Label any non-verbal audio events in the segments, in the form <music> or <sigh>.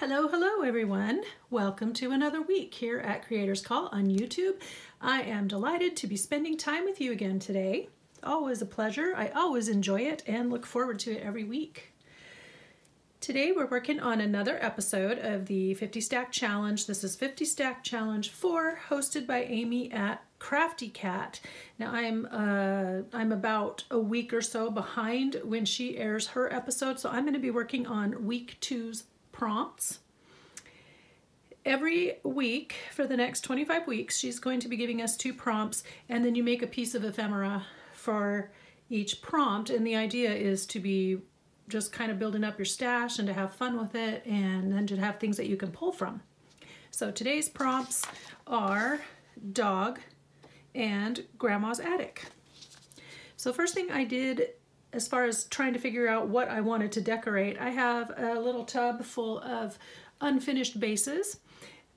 Hello, hello everyone. Welcome to another week here at Creators Call on YouTube. I am delighted to be spending time with you again today. Always a pleasure. I always enjoy it and look forward to it every week. Today we're working on another episode of the 50 Stack Challenge. This is 50 Stack Challenge 4 hosted by Amy at Crafty Cat. Now I'm uh, I'm about a week or so behind when she airs her episode, so I'm going to be working on week two's prompts. Every week for the next 25 weeks, she's going to be giving us two prompts, and then you make a piece of ephemera for each prompt. And the idea is to be just kind of building up your stash and to have fun with it, and then to have things that you can pull from. So today's prompts are dog and grandma's attic. So first thing I did as far as trying to figure out what I wanted to decorate, I have a little tub full of unfinished bases.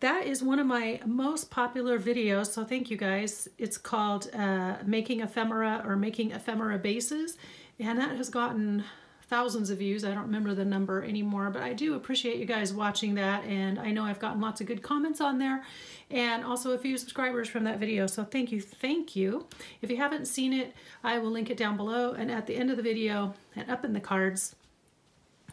That is one of my most popular videos, so thank you guys. It's called uh, Making Ephemera or Making Ephemera Bases, and that has gotten thousands of views. I don't remember the number anymore, but I do appreciate you guys watching that. And I know I've gotten lots of good comments on there and also a few subscribers from that video. So thank you, thank you. If you haven't seen it, I will link it down below and at the end of the video and up in the cards,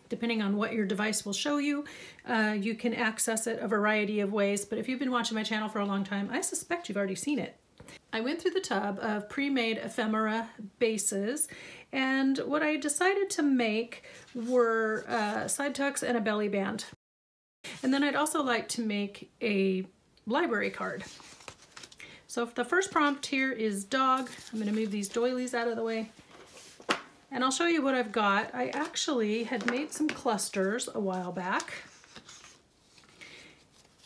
depending on what your device will show you, uh, you can access it a variety of ways. But if you've been watching my channel for a long time, I suspect you've already seen it. I went through the tub of pre-made ephemera bases and what I decided to make were uh, side tucks and a belly band. And then I'd also like to make a library card. So the first prompt here is dog. I'm gonna move these doilies out of the way. And I'll show you what I've got. I actually had made some clusters a while back.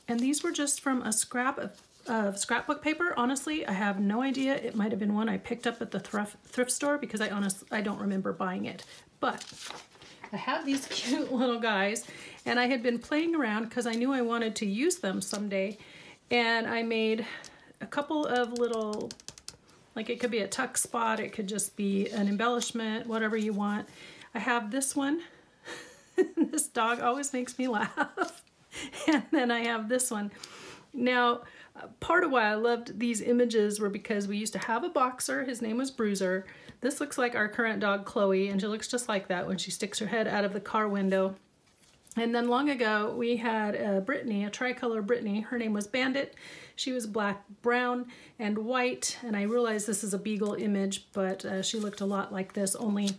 And these were just from a scrap of of scrapbook paper. Honestly, I have no idea. It might have been one I picked up at the thrift, thrift store because I honestly I don't remember buying it. But I have these <laughs> cute little guys and I had been playing around because I knew I wanted to use them someday. And I made a couple of little, like it could be a tuck spot, it could just be an embellishment, whatever you want. I have this one. <laughs> this dog always makes me <laughs> laugh. and then I have this one. Now, part of why I loved these images were because we used to have a boxer. His name was Bruiser. This looks like our current dog, Chloe, and she looks just like that when she sticks her head out of the car window. And then long ago, we had a Brittany, a tricolor Brittany. Her name was Bandit. She was black, brown, and white. And I realize this is a beagle image, but uh, she looked a lot like this, only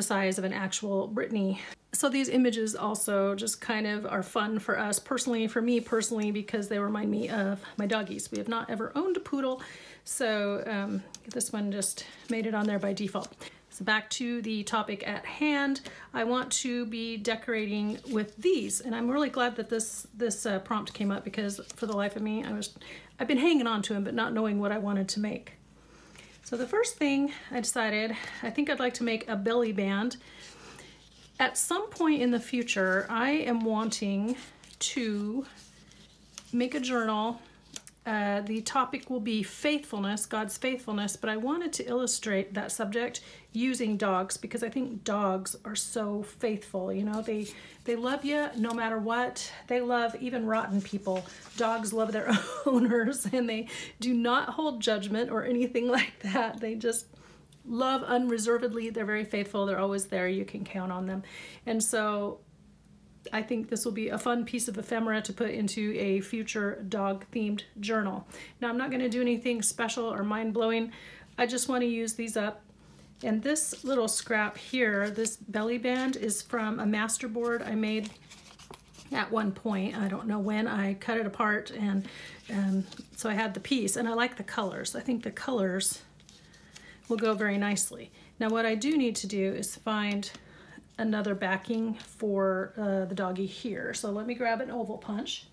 the size of an actual Brittany. So these images also just kind of are fun for us personally, for me personally, because they remind me of my doggies. We have not ever owned a poodle, so um, this one just made it on there by default. So back to the topic at hand, I want to be decorating with these, and I'm really glad that this this uh, prompt came up because for the life of me, I was I've been hanging on to them but not knowing what I wanted to make. So the first thing I decided, I think I'd like to make a belly band. At some point in the future, I am wanting to make a journal. Uh, the topic will be faithfulness, God's faithfulness, but I wanted to illustrate that subject using dogs because I think dogs are so faithful. You know, they they love you no matter what. They love even rotten people. Dogs love their <laughs> owners and they do not hold judgment or anything <laughs> like that. They just love unreservedly. They're very faithful. They're always there. You can count on them. And so I think this will be a fun piece of ephemera to put into a future dog themed journal. Now I'm not going to do anything special or mind blowing. I just want to use these up and this little scrap here, this belly band is from a masterboard I made at one point. I don't know when I cut it apart and um, so I had the piece and I like the colors. I think the colors will go very nicely. Now what I do need to do is find another backing for uh, the doggy here. So let me grab an oval punch.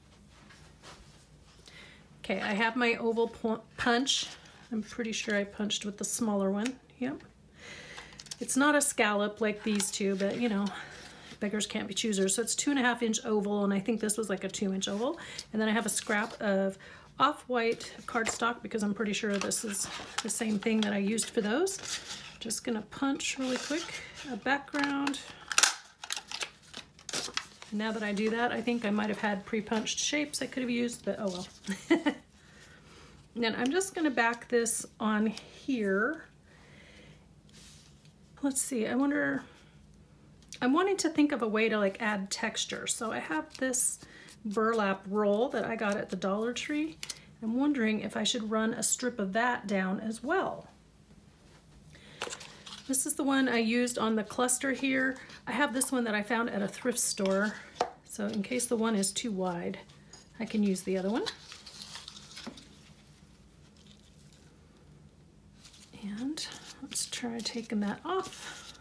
Okay, I have my oval punch. I'm pretty sure I punched with the smaller one. Yep. It's not a scallop like these two, but you know, beggars can't be choosers. So it's two and a half inch oval, and I think this was like a two inch oval. And then I have a scrap of off-white cardstock because I'm pretty sure this is the same thing that I used for those. Just gonna punch really quick a background Now that I do that, I think I might have had pre-punched shapes I could have used, but oh well. <laughs> then I'm just gonna back this on here. Let's see, I wonder, I'm wanting to think of a way to like add texture. So I have this burlap roll that I got at the Dollar Tree. I'm wondering if I should run a strip of that down as well. This is the one I used on the cluster here. I have this one that I found at a thrift store. So in case the one is too wide, I can use the other one. And let's try taking that off.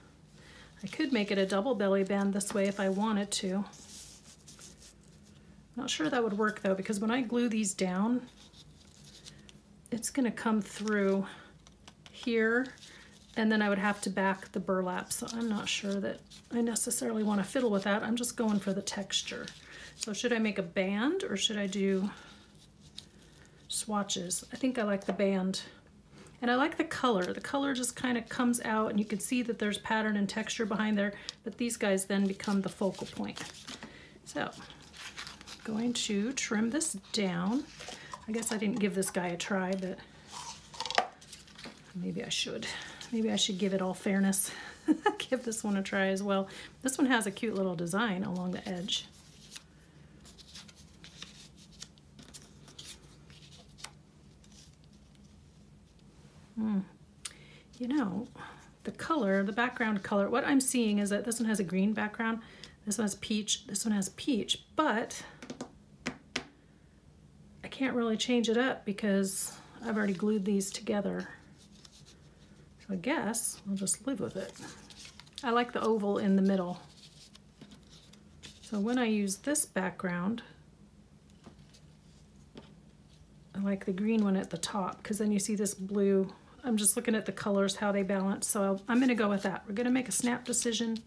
I could make it a double belly band this way if I wanted to. Not sure that would work though, because when I glue these down, it's gonna come through here and then I would have to back the burlap. So I'm not sure that I necessarily want to fiddle with that. I'm just going for the texture. So should I make a band or should I do swatches? I think I like the band. And I like the color. The color just kind of comes out and you can see that there's pattern and texture behind there, but these guys then become the focal point. So going to trim this down. I guess I didn't give this guy a try, but maybe I should. Maybe I should give it all fairness. <laughs> give this one a try as well. This one has a cute little design along the edge. Hmm. You know, the color, the background color, what I'm seeing is that this one has a green background, this one has peach, this one has peach, but I can't really change it up because I've already glued these together. I guess I'll just live with it. I like the oval in the middle. So when I use this background, I like the green one at the top because then you see this blue. I'm just looking at the colors, how they balance. So I'm gonna go with that. We're gonna make a snap decision.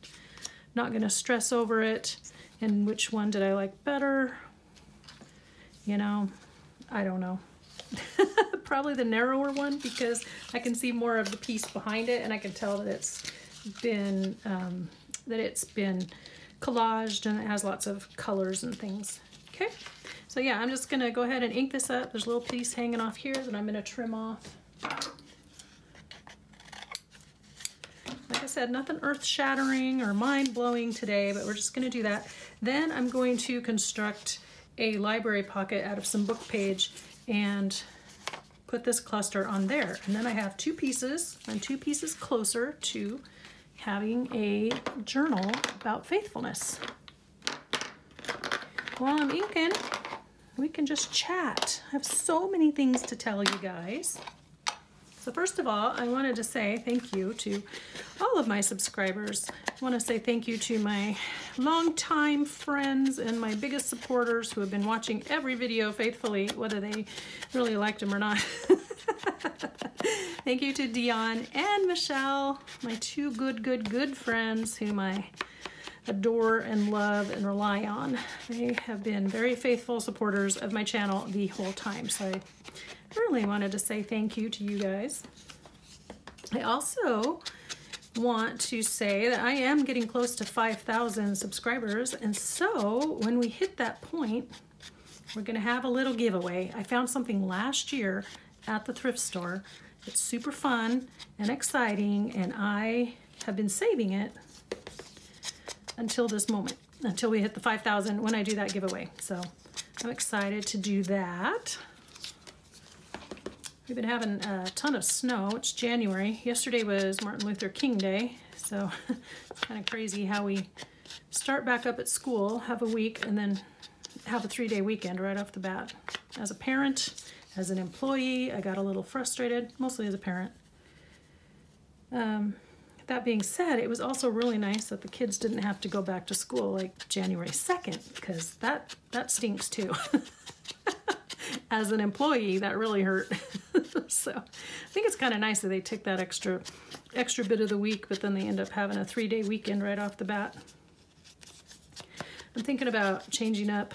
Not gonna stress over it. And which one did I like better? You know, I don't know. <laughs> Probably the narrower one because I can see more of the piece behind it and I can tell that it's been um, that it's been collaged and it has lots of colors and things. Okay, so yeah, I'm just gonna go ahead and ink this up. There's a little piece hanging off here that I'm gonna trim off. Like I said, nothing earth-shattering or mind-blowing today, but we're just gonna do that. Then I'm going to construct a library pocket out of some book page and put this cluster on there. And then I have two pieces. I'm two pieces closer to having a journal about faithfulness. While I'm inking, we can just chat. I have so many things to tell you guys. So first of all, I wanted to say thank you to all of my subscribers. I want to say thank you to my longtime friends and my biggest supporters who have been watching every video faithfully, whether they really liked them or not. <laughs> thank you to Dion and Michelle, my two good, good, good friends whom I adore and love and rely on. They have been very faithful supporters of my channel the whole time. So I really wanted to say thank you to you guys. I also want to say that I am getting close to 5,000 subscribers. And so when we hit that point, we're gonna have a little giveaway. I found something last year at the thrift store. It's super fun and exciting and I have been saving it until this moment, until we hit the 5,000 when I do that giveaway. So I'm excited to do that. We've been having a ton of snow. It's January. Yesterday was Martin Luther King Day, so <laughs> it's kind of crazy how we start back up at school, have a week, and then have a three-day weekend right off the bat. As a parent, as an employee, I got a little frustrated, mostly as a parent. Um, that being said, it was also really nice that the kids didn't have to go back to school like January 2nd, because that, that stinks too. <laughs> as an employee, that really hurt. <laughs> so I think it's kind of nice that they took that extra extra bit of the week, but then they end up having a three-day weekend right off the bat. I'm thinking about changing up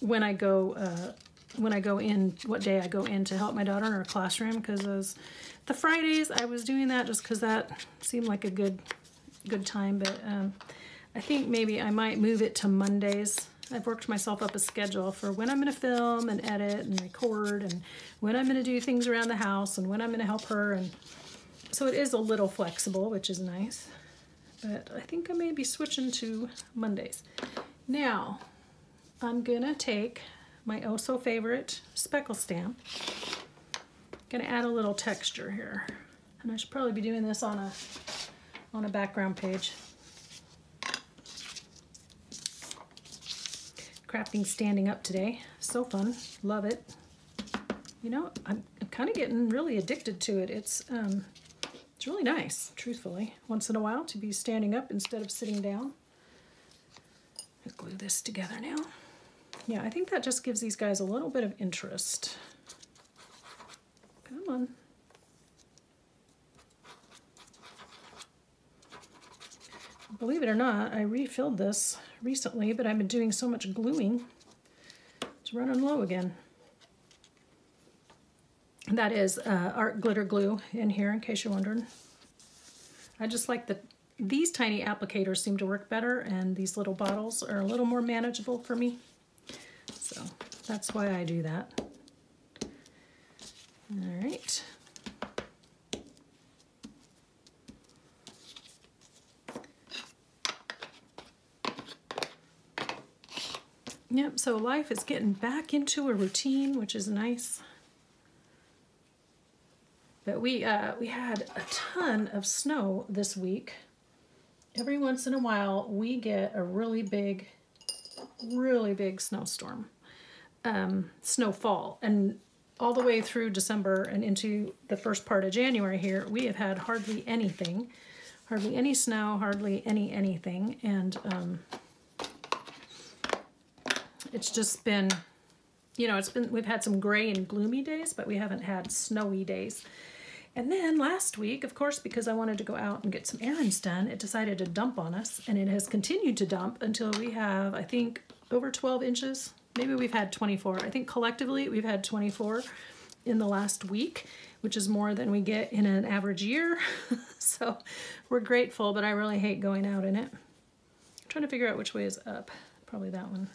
when I go uh, when I go in, what day I go in to help my daughter in her classroom, because those the Fridays I was doing that just because that seemed like a good good time, but um, I think maybe I might move it to Mondays. I've worked myself up a schedule for when I'm going to film and edit and record and when I'm going to do things around the house and when I'm going to help her. And so it is a little flexible, which is nice. But I think I may be switching to Mondays. Now, I'm going to take my oh so favorite speckle stamp. Gonna add a little texture here. And I should probably be doing this on a on a background page. Crafting standing up today. So fun. Love it. You know, I'm, I'm kind of getting really addicted to it. It's um, it's really nice, truthfully, once in a while to be standing up instead of sitting down. I'll glue this together now. Yeah, I think that just gives these guys a little bit of interest. Come on. Believe it or not, I refilled this recently, but I've been doing so much gluing. It's running low again. That is uh, art glitter glue in here, in case you're wondering. I just like the these tiny applicators seem to work better, and these little bottles are a little more manageable for me. So that's why I do that. All right. Yep, so life is getting back into a routine, which is nice. But we uh, we had a ton of snow this week. Every once in a while, we get a really big, really big snowstorm, um, snowfall. And all the way through December and into the first part of January here, we have had hardly anything, hardly any snow, hardly any anything. And um, it's just been, you know, it's been, we've had some gray and gloomy days, but we haven't had snowy days. And then last week, of course, because I wanted to go out and get some errands done, it decided to dump on us, and it has continued to dump until we have, I think, over 12 inches. Maybe we've had 24. I think collectively we've had 24 in the last week, which is more than we get in an average year. <laughs> so we're grateful, but I really hate going out in it. I'm trying to figure out which way is up. Probably that one.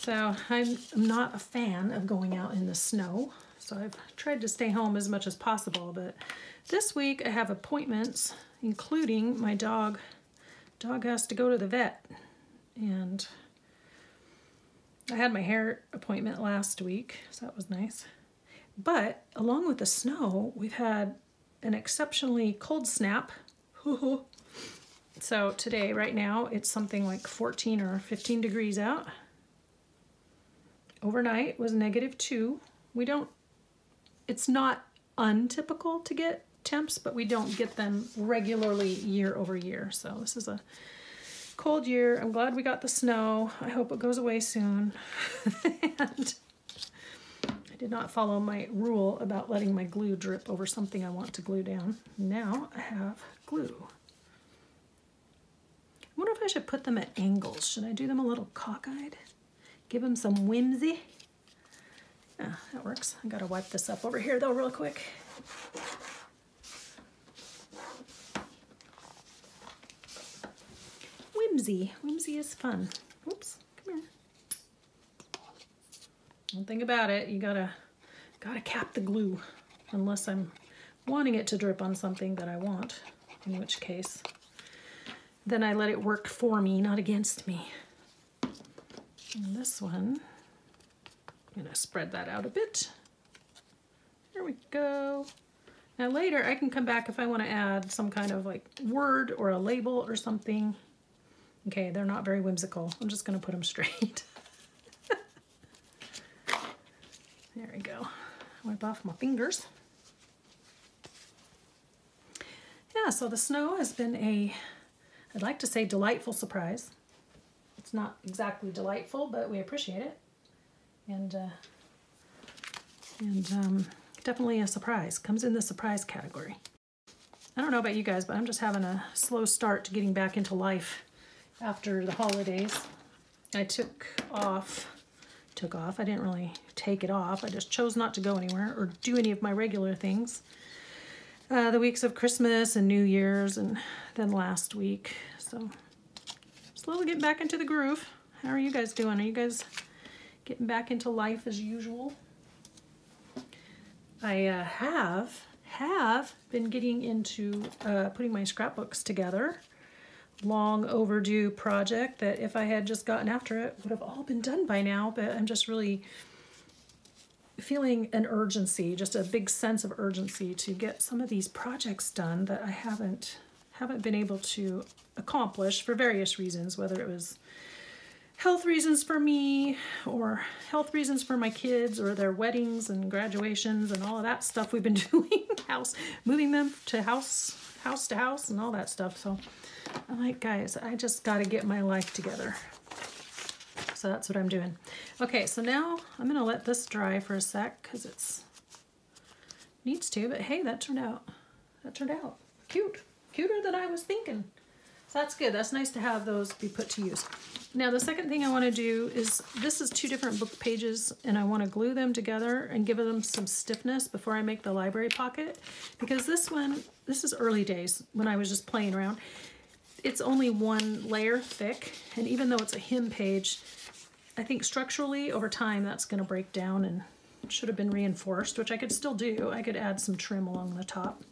So I'm not a fan of going out in the snow. So I've tried to stay home as much as possible, but this week I have appointments, including my dog. Dog has to go to the vet, and I had my hair appointment last week, so that was nice. But along with the snow, we've had an exceptionally cold snap. so today, right now, it's something like 14 or 15 degrees out. Overnight was negative two. We don't it's not untypical to get temps, but we don't get them regularly year over year. So this is a cold year. I'm glad we got the snow. I hope it goes away soon. <laughs> and I did not follow my rule about letting my glue drip over something I want to glue down. Now I have glue. I wonder if I should put them at angles. Should I do them a little cockeyed? Give them some whimsy? Yeah, that works. I gotta wipe this up over here though real quick. Whimsy. Whimsy is fun. Oops, come here. One thing about it, you gotta gotta cap the glue unless I'm wanting it to drip on something that I want, in which case then I let it work for me, not against me. And this one I'm gonna spread that out a bit. There we go. Now later I can come back if I want to add some kind of like word or a label or something. Okay, they're not very whimsical. I'm just gonna put them straight. <laughs> there we go. Wipe off my fingers. Yeah, so the snow has been a, I'd like to say delightful surprise. It's not exactly delightful, but we appreciate it and uh, and um, definitely a surprise. Comes in the surprise category. I don't know about you guys, but I'm just having a slow start to getting back into life after the holidays. I took off, took off. I didn't really take it off. I just chose not to go anywhere or do any of my regular things. Uh, the weeks of Christmas and New Year's and then last week. So Little getting back into the groove. How are you guys doing? Are you guys getting back into life as usual? I uh, have have been getting into uh, putting my scrapbooks together. Long overdue project that if I had just gotten after it would have all been done by now, but I'm just really feeling an urgency, just a big sense of urgency to get some of these projects done that I haven't haven't been able to accomplish for various reasons, whether it was health reasons for me or health reasons for my kids or their weddings and graduations and all of that stuff we've been <laughs> doing house moving them to house house to house and all that stuff. So i'm like guys i just got to get my life together. So that's what i'm doing. Okay so now i'm gonna let this dry for a sec because it's needs to but hey that turned out. That turned out. Cute cuter than i was thinking so that's good. That's nice to have those be put to use. Now the second thing I want to do is, this is two different book pages and I want to glue them together and give them some stiffness before I make the library pocket. Because this one, this is early days when I was just playing around. It's only one layer thick and even though it's a hymn page, I think structurally over time that's going to break down and should have been reinforced, which I could still do. I could add some trim along the top.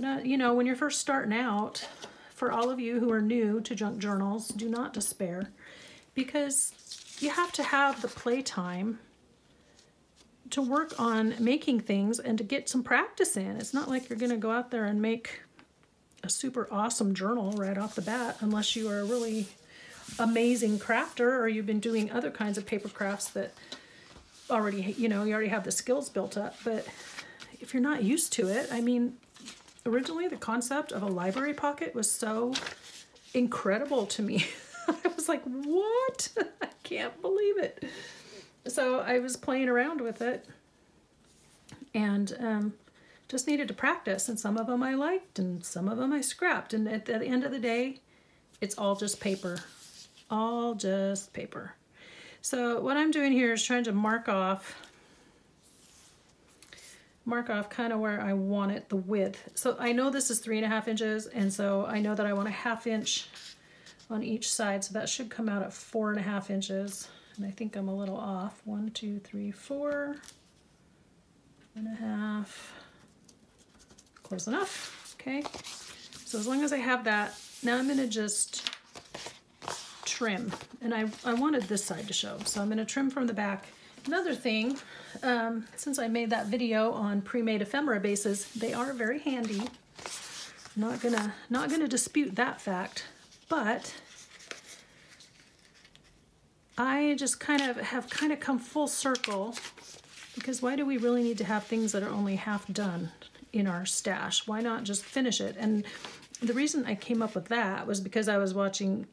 But uh, you know, when you're first starting out, for all of you who are new to junk journals, do not despair because you have to have the playtime to work on making things and to get some practice in. It's not like you're going to go out there and make a super awesome journal right off the bat unless you are a really amazing crafter or you've been doing other kinds of paper crafts that already, you know, you already have the skills built up. But if you're not used to it, I mean, originally the concept of a library pocket was so incredible to me. <laughs> I was like, what? <laughs> I can't believe it. So I was playing around with it and um, just needed to practice. And some of them I liked and some of them I scrapped. And at the end of the day, it's all just paper. All just paper. So what I'm doing here is trying to mark off mark off kind of where I want it, the width. So I know this is three and a half inches, and so I know that I want a half inch on each side, so that should come out at four and a half inches. And I think I'm a little off. One, two, three, four and a half. Close enough, okay? So as long as I have that, now I'm gonna just trim. And I, I wanted this side to show, so I'm gonna trim from the back Another thing, um, since I made that video on pre-made ephemera bases, they are very handy. Not gonna, not gonna dispute that fact, but I just kind of have kind of come full circle because why do we really need to have things that are only half done in our stash? Why not just finish it? And the reason I came up with that was because I was watching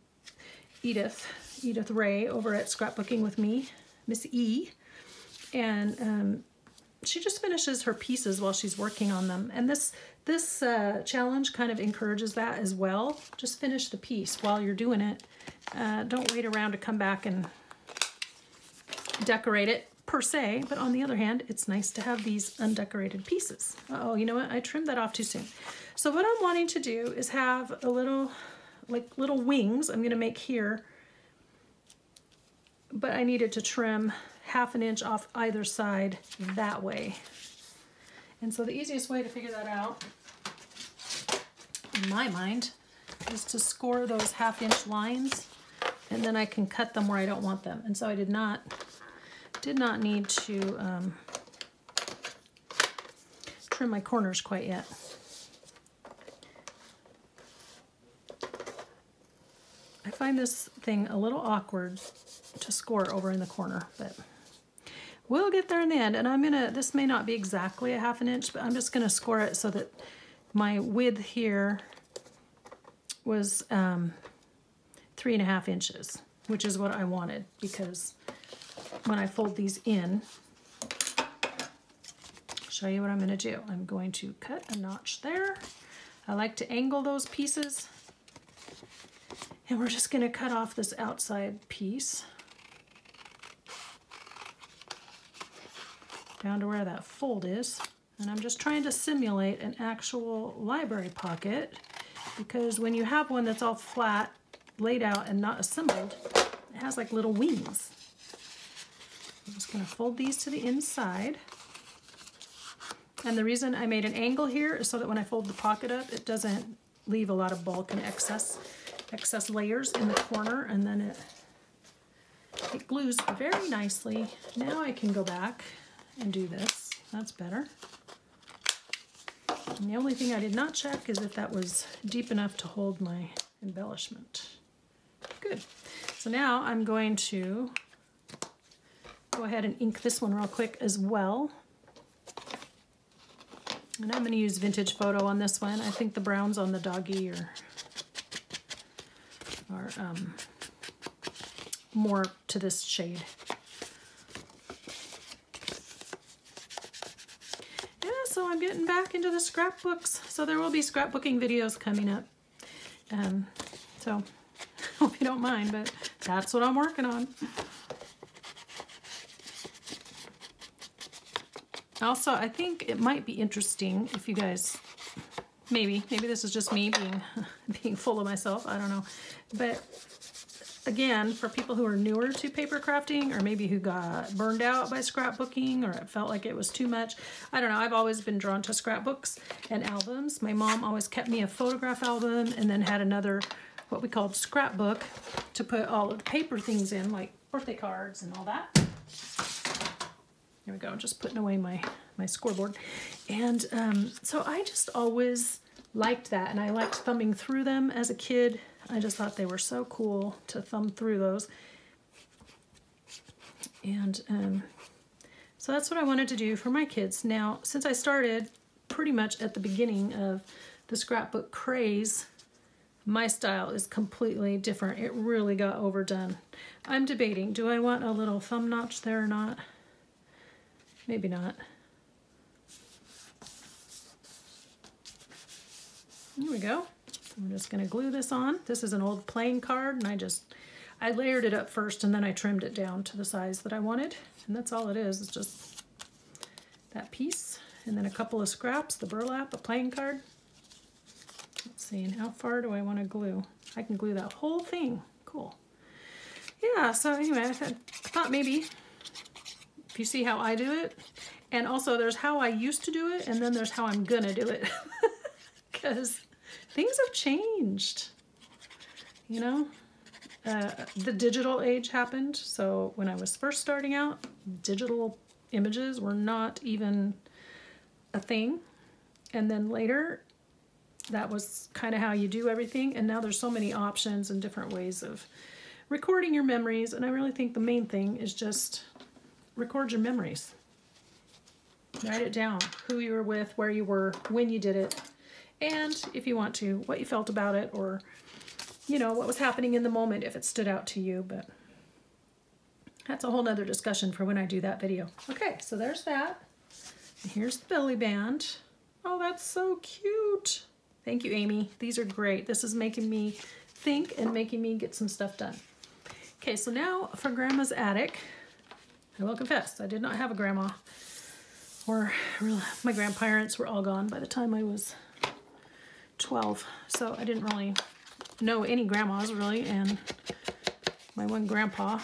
Edith, Edith Ray over at Scrapbooking with Me, Miss E, and um, she just finishes her pieces while she's working on them. And this this uh, challenge kind of encourages that as well. Just finish the piece while you're doing it. Uh, don't wait around to come back and decorate it per se, but on the other hand, it's nice to have these undecorated pieces. Uh oh you know what? I trimmed that off too soon. So what I'm wanting to do is have a little, like little wings I'm gonna make here, but I needed to trim half an inch off either side that way. And so the easiest way to figure that out, in my mind, is to score those half inch lines and then I can cut them where I don't want them. And so I did not, did not need to um, trim my corners quite yet. I find this thing a little awkward to score over in the corner, but We'll get there in the end. And I'm gonna, this may not be exactly a half an inch, but I'm just gonna score it so that my width here was um, three and a half inches, which is what I wanted because when I fold these in, show you what I'm gonna do. I'm going to cut a notch there. I like to angle those pieces. And we're just gonna cut off this outside piece. Down to where that fold is. And I'm just trying to simulate an actual library pocket because when you have one that's all flat laid out and not assembled. It has like little wings. I'm just gonna fold these to the inside. And the reason I made an angle here is so that when I fold the pocket up, it doesn't leave a lot of bulk and excess, excess layers in the corner, and then it, it glues very nicely. Now I can go back and do this. That's better. And the only thing I did not check is if that was deep enough to hold my embellishment. Good. So now I'm going to go ahead and ink this one real quick as well. And I'm going to use Vintage Photo on this one. I think the browns on the doggy are, are um, more to this shade. So I'm getting back into the scrapbooks. So there will be scrapbooking videos coming up. Um, so <laughs> hope you don't mind, but that's what I'm working on. Also, I think it might be interesting if you guys, maybe, maybe this is just me being, <laughs> being full of myself, I don't know. But again, for people who are newer to paper crafting or maybe who got burned out by scrapbooking or it felt like it was too much, I don't know, I've always been drawn to scrapbooks and albums. My mom always kept me a photograph album and then had another, what we called scrapbook to put all of the paper things in, like birthday cards and all that. Here we go, just putting away my, my scoreboard. And um, so I just always liked that and I liked thumbing through them as a kid. I just thought they were so cool to thumb through those. And um, so that's what I wanted to do for my kids. Now, since I started pretty much at the beginning of the scrapbook craze, my style is completely different. It really got overdone. I'm debating, do I want a little thumb notch there or not? Maybe not. There we go. I'm just gonna glue this on. This is an old playing card and I just, I layered it up first and then I trimmed it down to the size that I wanted. And that's all it is, it's just that piece. And then a couple of scraps, the burlap, a playing card. Let's see, and how far do I wanna glue? I can glue that whole thing, cool. Yeah, so anyway, I thought maybe if you see how I do it? And also there's how I used to do it and then there's how I'm gonna do it. <laughs> Because things have changed, you know? Uh, the digital age happened. So when I was first starting out, digital images were not even a thing. And then later, that was kind of how you do everything. And now there's so many options and different ways of recording your memories. And I really think the main thing is just record your memories. Write it down, who you were with, where you were, when you did it, and if you want to, what you felt about it or, you know, what was happening in the moment if it stood out to you. But that's a whole nother discussion for when I do that video. Okay, so there's that. Here's the belly band. Oh, that's so cute. Thank you, Amy. These are great. This is making me think and making me get some stuff done. Okay, so now for Grandma's Attic, I will confess, I did not have a grandma. Or my grandparents were all gone by the time I was 12. So I didn't really know any grandmas really. And my one grandpa,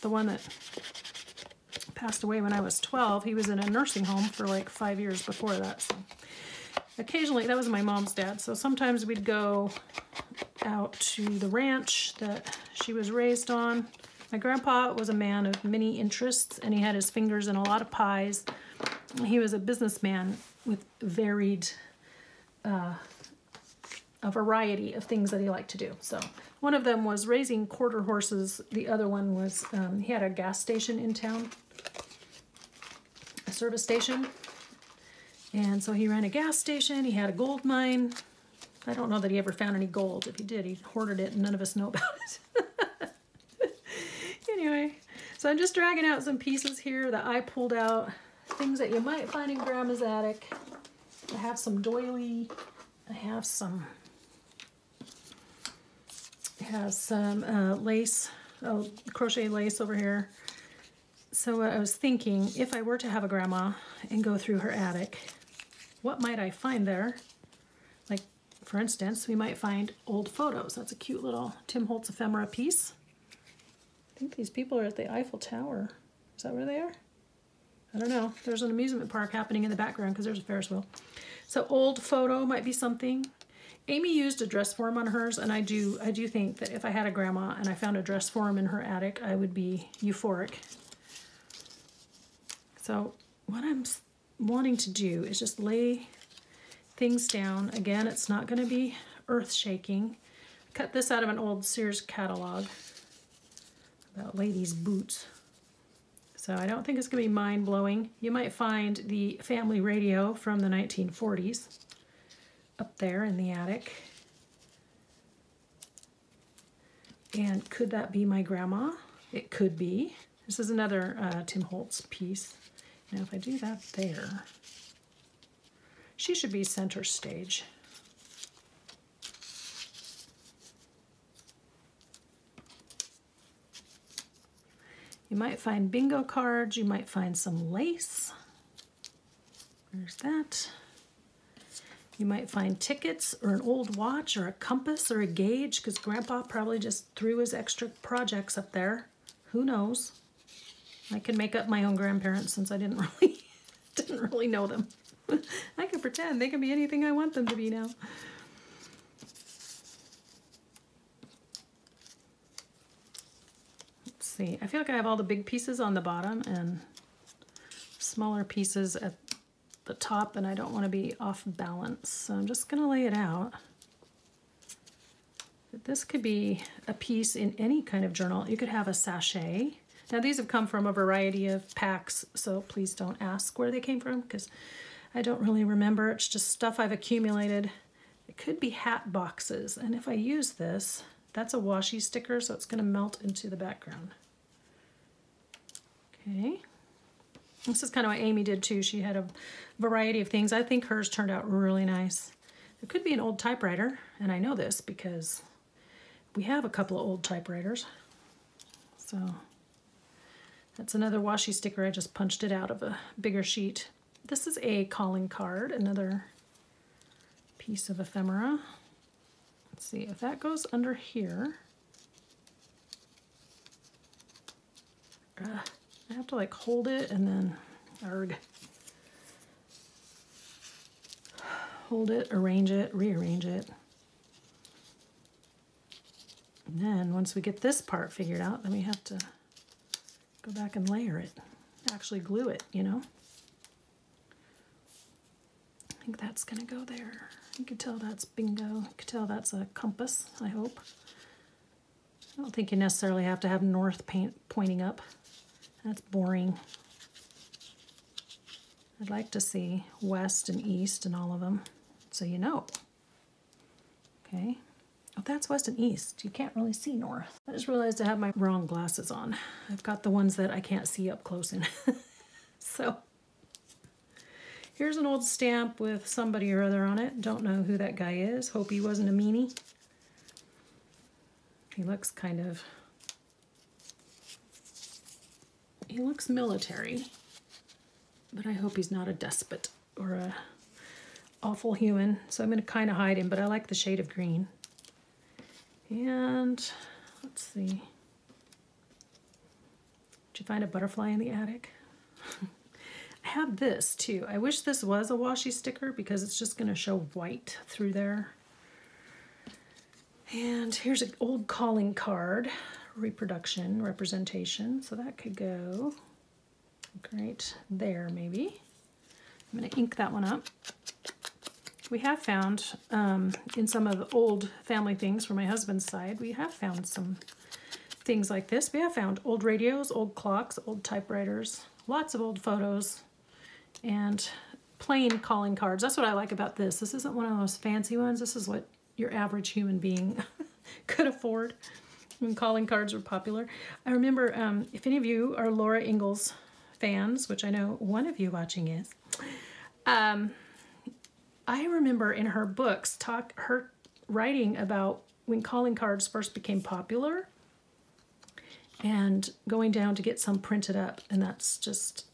the one that passed away when I was 12, he was in a nursing home for like five years before that. So occasionally, that was my mom's dad. So sometimes we'd go out to the ranch that she was raised on my grandpa was a man of many interests and he had his fingers in a lot of pies. He was a businessman with varied, uh, a variety of things that he liked to do. So one of them was raising quarter horses. The other one was, um, he had a gas station in town, a service station. And so he ran a gas station, he had a gold mine. I don't know that he ever found any gold. If he did, he hoarded it and none of us know <laughs> about it. <laughs> anyway, so I'm just dragging out some pieces here that I pulled out. Things that you might find in Grandma's attic. I have some doily. I have some, has some uh, lace, oh, crochet lace over here. So I was thinking, if I were to have a grandma and go through her attic, what might I find there? Like for instance, we might find old photos. That's a cute little Tim Holtz ephemera piece. I think these people are at the Eiffel Tower. Is that where they are? I don't know. There's an amusement park happening in the background because there's a Ferris wheel. So old photo might be something. Amy used a dress form on hers, and I do I do think that if I had a grandma and I found a dress form in her attic, I would be euphoric. So what I'm wanting to do is just lay things down. Again, it's not going to be earth-shaking. Cut this out of an old Sears catalog about ladies' boots. So I don't think it's going to be mind-blowing. You might find the family radio from the 1940s up there in the attic. And could that be my grandma? It could be. This is another uh, Tim Holtz piece. Now if I do that there, she should be center stage. You might find bingo cards, you might find some lace. There's that. You might find tickets or an old watch or a compass or a gauge because Grandpa probably just threw his extra projects up there. Who knows? I can make up my own grandparents since I didn't <laughs> really didn't really know them. <laughs> I can pretend they can be anything I want them to be now. Let's see. I feel like I have all the big pieces on the bottom and smaller pieces at the top and I don't want to be off balance. So I'm just going to lay it out. This could be a piece in any kind of journal. You could have a sachet. Now these have come from a variety of packs, so please don't ask where they came from because I don't really remember. It's just stuff I've accumulated. It could be hat boxes, and if I use this, that's a washi sticker, so it's going to melt into the background. Okay. This is kind of what Amy did too. She had a variety of things. I think hers turned out really nice. It could be an old typewriter, and I know this because we have a couple of old typewriters. So that's another washi sticker. I just punched it out of a bigger sheet. This is a calling card, another piece of ephemera. Let's see if that goes under here. Uh, I have to like hold it and then arg. Hold it, arrange it, rearrange it. And then once we get this part figured out, then we have to go back and layer it. Actually glue it, you know? I think that's gonna go there. You can tell that's bingo. You can tell that's a compass, I hope. I don't think you necessarily have to have north paint pointing up. That's boring. I'd like to see west and east and all of them, so you know. Okay. Oh, that's west and east. You can't really see north. I just realized I have my wrong glasses on. I've got the ones that I can't see up close in. <laughs> so, here's an old stamp with somebody or other on it. Don't know who that guy is. Hope he wasn't a meanie. He looks kind of he looks military, but I hope he's not a despot or a awful human. So I'm going to kind of hide him, but I like the shade of green. And let's see. Did you find a butterfly in the attic? <laughs> I have this too. I wish this was a washi sticker because it's just going to show white through there. And here's an old calling card reproduction representation. So that could go great there maybe. I'm going to ink that one up. We have found um, in some of the old family things from my husband's side, we have found some things like this. We have found old radios, old clocks, old typewriters, lots of old photos, and plain calling cards. That's what I like about this. This isn't one of those fancy ones. This is what your average human being <laughs> could afford when calling cards were popular. I remember, um, if any of you are Laura Ingalls fans, which I know one of you watching is, um, I remember in her books talk her writing about when calling cards first became popular and going down to get some printed up and that's just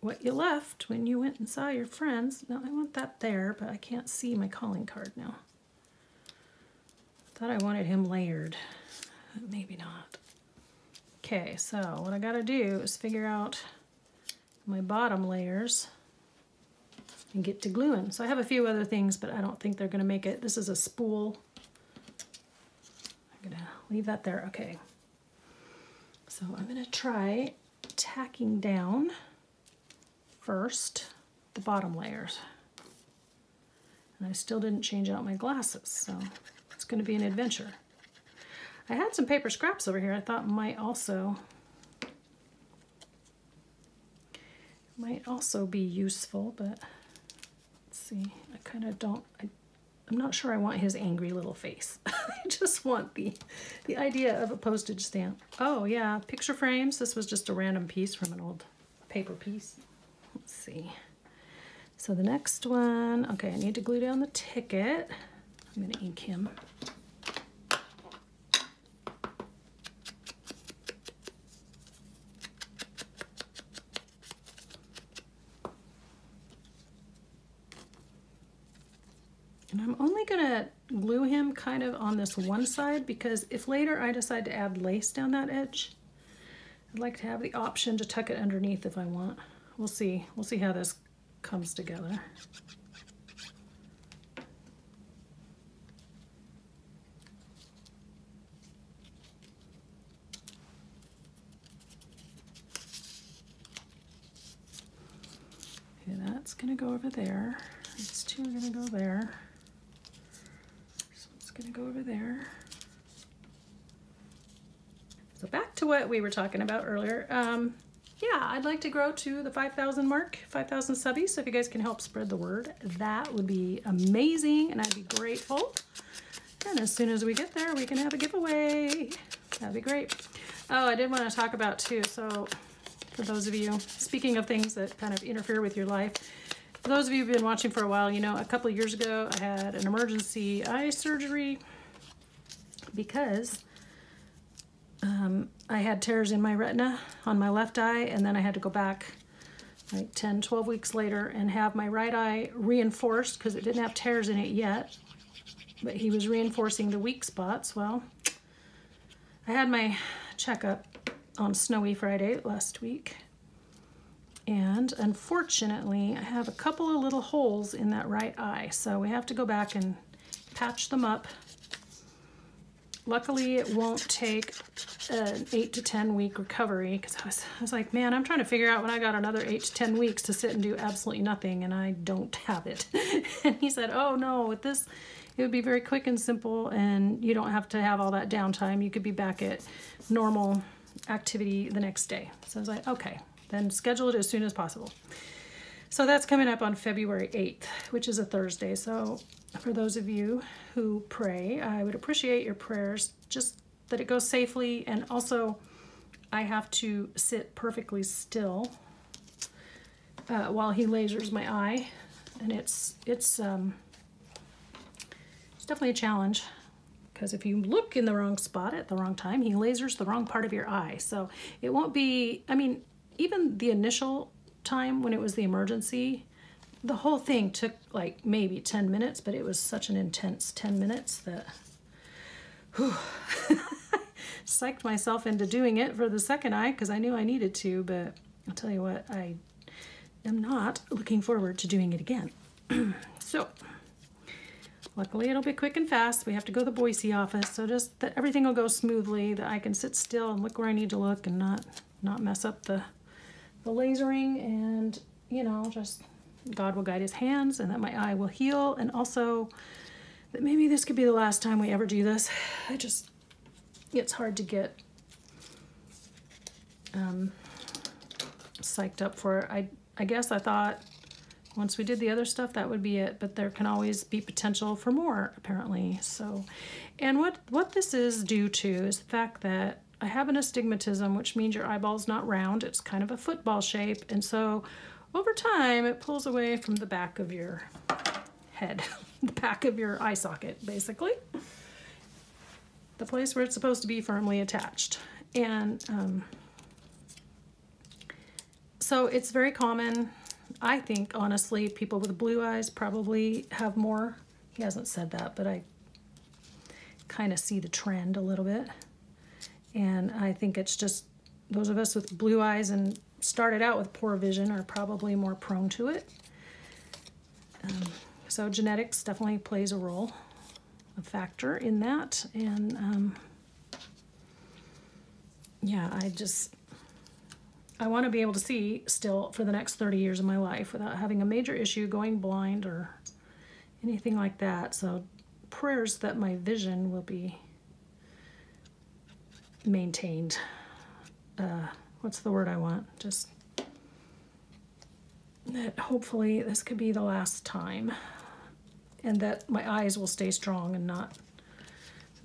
what you left when you went and saw your friends. Now I want that there, but I can't see my calling card now. Thought I wanted him layered, maybe not. Okay, so what I gotta do is figure out my bottom layers and get to gluing. So I have a few other things, but I don't think they're gonna make it. This is a spool. I'm gonna leave that there, okay. So I'm gonna try tacking down first the bottom layers. And I still didn't change out my glasses, so it's gonna be an adventure. I had some paper scraps over here I thought might also might also be useful, but let's see. I kind of don't, I, I'm not sure I want his angry little face. <laughs> I just want the, the idea of a postage stamp. Oh yeah, picture frames. This was just a random piece from an old paper piece. Let's see. So the next one, okay, I need to glue down the ticket. I'm gonna ink him. And I'm only gonna glue him kind of on this one side because if later I decide to add lace down that edge, I'd like to have the option to tuck it underneath if I want. We'll see, we'll see how this comes together. Okay, that's gonna go over there. These two are gonna go there gonna go over there. So back to what we were talking about earlier. Um, yeah, I'd like to grow to the 5,000 mark, 5,000 subbies. So if you guys can help spread the word, that would be amazing and I'd be grateful. And as soon as we get there, we can have a giveaway. That'd be great. Oh, I did want to talk about too. So for those of you, speaking of things that kind of interfere with your life, for those of you who've been watching for a while, you know, a couple of years ago, I had an emergency eye surgery because um, I had tears in my retina on my left eye, and then I had to go back like 10, 12 weeks later and have my right eye reinforced because it didn't have tears in it yet, but he was reinforcing the weak spots. Well, I had my checkup on Snowy Friday last week, and unfortunately, I have a couple of little holes in that right eye, so we have to go back and patch them up. Luckily, it won't take an 8 to 10 week recovery because I was, I was like, man, I'm trying to figure out when I got another 8 to 10 weeks to sit and do absolutely nothing, and I don't have it. <laughs> and he said, oh no, with this, it would be very quick and simple, and you don't have to have all that downtime. You could be back at normal activity the next day. So I was like, okay, then schedule it as soon as possible. So that's coming up on February 8th, which is a Thursday. So for those of you who pray, I would appreciate your prayers, just that it goes safely. And also, I have to sit perfectly still uh, while he lasers my eye. And it's, it's, um, it's definitely a challenge because if you look in the wrong spot at the wrong time, he lasers the wrong part of your eye. So it won't be, I mean, even the initial time when it was the emergency, the whole thing took like maybe 10 minutes, but it was such an intense 10 minutes that whew, <laughs> psyched myself into doing it for the second eye because I knew I needed to, but I'll tell you what, I am not looking forward to doing it again. <clears throat> so, luckily it'll be quick and fast. We have to go to the Boise office, so just that everything will go smoothly, that I can sit still and look where I need to look and not, not mess up the the lasering and, you know, just God will guide his hands and that my eye will heal. And also that maybe this could be the last time we ever do this. I just, it's hard to get um, psyched up for. it. I, I guess I thought once we did the other stuff, that would be it. But there can always be potential for more, apparently. So, and what, what this is due to is the fact that I have an astigmatism, which means your eyeball's not round. It's kind of a football shape. And so over time, it pulls away from the back of your head, <laughs> the back of your eye socket, basically. The place where it's supposed to be firmly attached. And um, so it's very common. I think, honestly, people with blue eyes probably have more. He hasn't said that, but I kind of see the trend a little bit. And I think it's just those of us with blue eyes and started out with poor vision are probably more prone to it. Um, so genetics definitely plays a role, a factor in that. And um, yeah, I just, I want to be able to see still for the next 30 years of my life without having a major issue, going blind or anything like that. So prayers that my vision will be maintained. Uh, what's the word I want? Just that hopefully this could be the last time and that my eyes will stay strong and not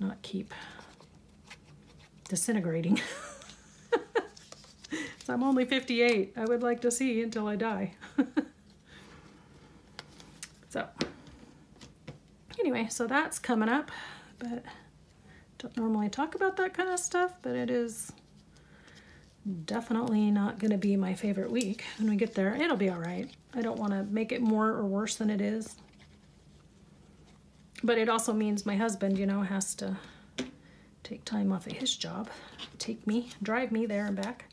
not keep disintegrating. so <laughs> I'm only 58. I would like to see until I die. <laughs> so anyway, so that's coming up, but don't normally talk about that kind of stuff, but it is definitely not going to be my favorite week when we get there. It'll be all right. I don't want to make it more or worse than it is. But it also means my husband, you know, has to take time off of his job, take me, drive me there and back.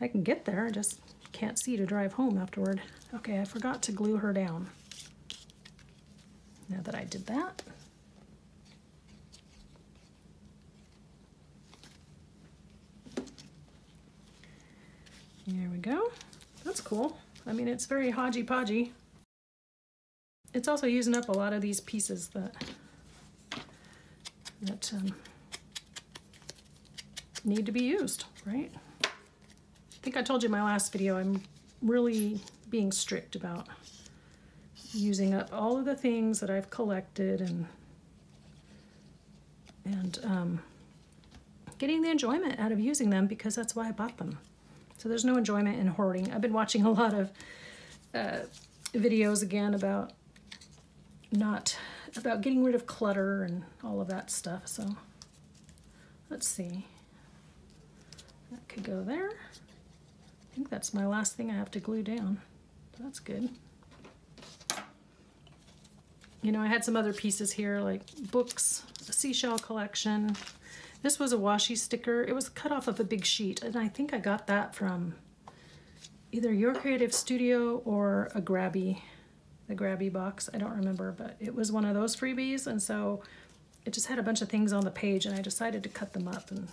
I can get there, I just can't see to drive home afterward. Okay, I forgot to glue her down. Now that I did that, There we go. That's cool. I mean, it's very hodgy-podgy. It's also using up a lot of these pieces that that um, need to be used, right? I think I told you in my last video, I'm really being strict about using up all of the things that I've collected and and um, getting the enjoyment out of using them because that's why I bought them. So there's no enjoyment in hoarding. I've been watching a lot of uh, videos again about not about getting rid of clutter and all of that stuff. So let's see. That could go there. I think that's my last thing I have to glue down. That's good. You know, I had some other pieces here like books, a seashell collection, this was a washi sticker. It was cut off of a big sheet, and I think I got that from either Your Creative Studio or a Grabby, the Grabby box. I don't remember, but it was one of those freebies, and so it just had a bunch of things on the page, and I decided to cut them up and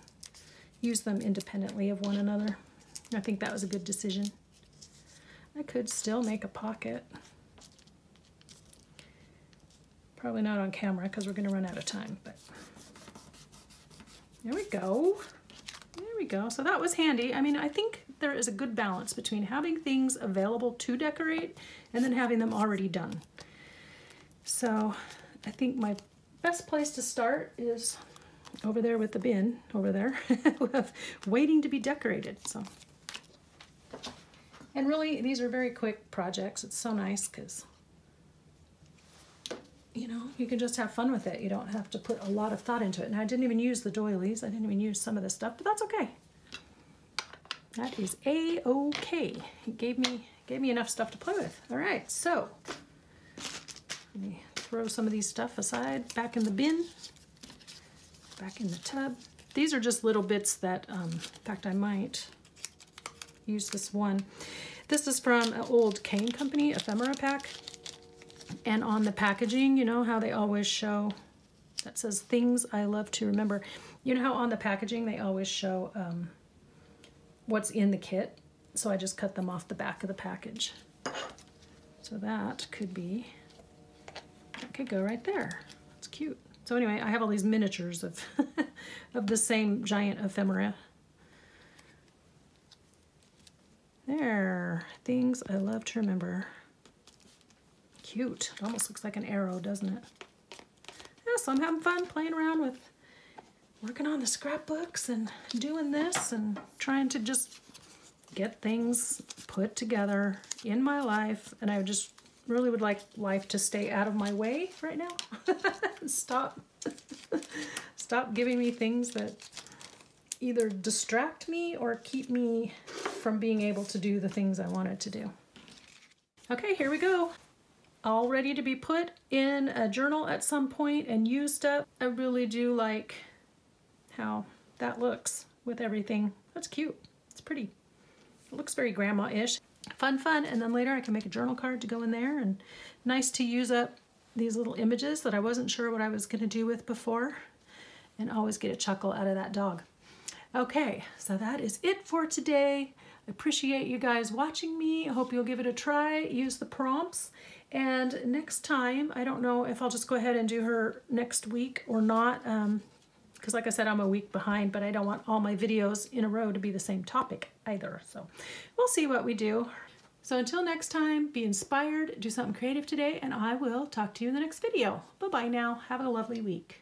use them independently of one another. I think that was a good decision. I could still make a pocket. Probably not on camera because we're going to run out of time, but there we go. There we go. So that was handy. I mean, I think there is a good balance between having things available to decorate and then having them already done. So I think my best place to start is over there with the bin over there <laughs> with waiting to be decorated. So, and really these are very quick projects. It's so nice because you know, you can just have fun with it. You don't have to put a lot of thought into it. And I didn't even use the doilies. I didn't even use some of this stuff, but that's okay. That is a-okay. It gave me gave me enough stuff to play with. All right, so let me throw some of these stuff aside, back in the bin, back in the tub. These are just little bits that, um, in fact, I might use this one. This is from an old K&Company ephemera pack. And on the packaging, you know how they always show, that says things I love to remember. You know how on the packaging they always show um, what's in the kit? So I just cut them off the back of the package. So that could be, that could go right there. It's cute. So anyway, I have all these miniatures of, <laughs> of the same giant ephemera. There, things I love to remember. Cute. It almost looks like an arrow, doesn't it? Yeah, so I'm having fun playing around with working on the scrapbooks and doing this and trying to just get things put together in my life. And I just really would like life to stay out of my way right now. <laughs> Stop. <laughs> Stop giving me things that either distract me or keep me from being able to do the things I wanted to do. Okay, here we go. All ready to be put in a journal at some point and used up. I really do like how that looks with everything. That's cute. It's pretty. It looks very grandma-ish. Fun, fun. And then later I can make a journal card to go in there and nice to use up these little images that I wasn't sure what I was going to do with before and always get a chuckle out of that dog. Okay, so that is it for today. I appreciate you guys watching me. I hope you'll give it a try, use the prompts. And next time, I don't know if I'll just go ahead and do her next week or not, because um, like I said, I'm a week behind, but I don't want all my videos in a row to be the same topic either. So we'll see what we do. So until next time, be inspired, do something creative today, and I will talk to you in the next video. Bye-bye now. Have a lovely week.